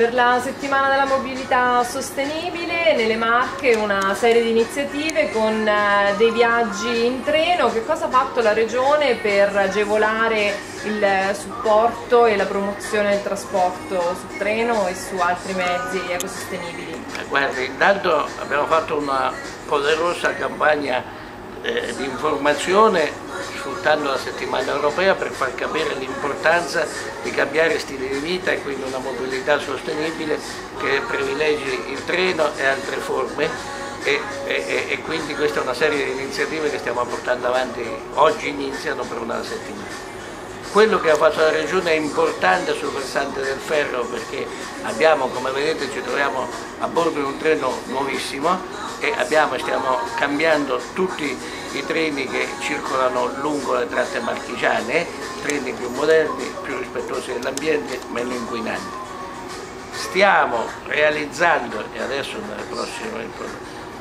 Per la settimana della mobilità sostenibile nelle Marche una serie di iniziative con eh, dei viaggi in treno. Che cosa ha fatto la Regione per agevolare il supporto e la promozione del trasporto su treno e su altri mezzi ecosostenibili? Eh, guardi, intanto abbiamo fatto una poderosa campagna eh, di informazione sfruttando la settimana europea per far capire l'importanza di cambiare stile di vita e quindi una mobilità sostenibile che privilegi il treno e altre forme e, e, e quindi questa è una serie di iniziative che stiamo portando avanti, oggi iniziano per una settimana. Quello che ha fatto la Regione è importante sul versante del ferro perché abbiamo, come vedete, ci troviamo a bordo di un treno nuovissimo e abbiamo, stiamo cambiando tutti i treni che circolano lungo le tratte marchigiane, treni più moderni, più rispettosi dell'ambiente, meno inquinanti. Stiamo realizzando, e adesso nei prossimi,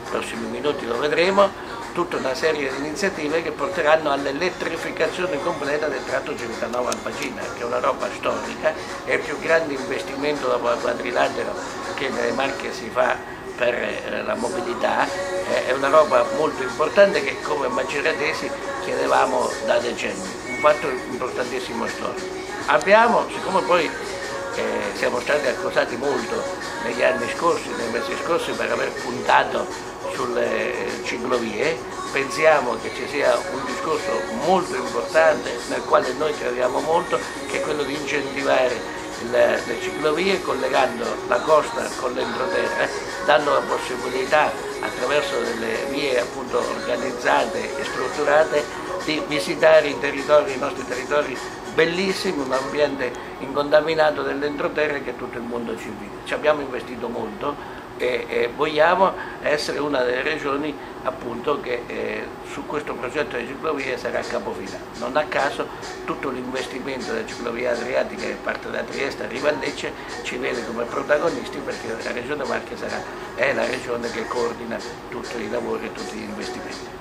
prossimi minuti lo vedremo, tutta una serie di iniziative che porteranno all'elettrificazione completa del tratto Civitanova Alpagina, che è una roba storica, è il più grande investimento dopo la quadrilatero che nelle Marche si fa per eh, la mobilità, è una roba molto importante che come maceratesi chiedevamo da decenni, un fatto importantissimo storico. Abbiamo, siccome poi eh, siamo stati accusati molto negli anni scorsi, nei mesi scorsi per aver puntato sulle ciclovie, pensiamo che ci sia un discorso molto importante nel quale noi crediamo molto, che è quello di incentivare le, le ciclovie collegando la costa con l'entroterra, dando la possibilità attraverso delle vie appunto organizzate e strutturate di visitare i territori, i nostri territori bellissimi, un ambiente incontaminato dell'entroterra che tutto il mondo ci invita. Ci abbiamo investito molto, e, e vogliamo essere una delle regioni appunto che eh, su questo progetto di ciclovie sarà capofila. Non a caso tutto l'investimento della ciclovia adriatica che parte da Trieste arriva a Lecce ci vede come protagonisti perché la regione Marche sarà, è la regione che coordina tutti i lavori e tutti gli investimenti.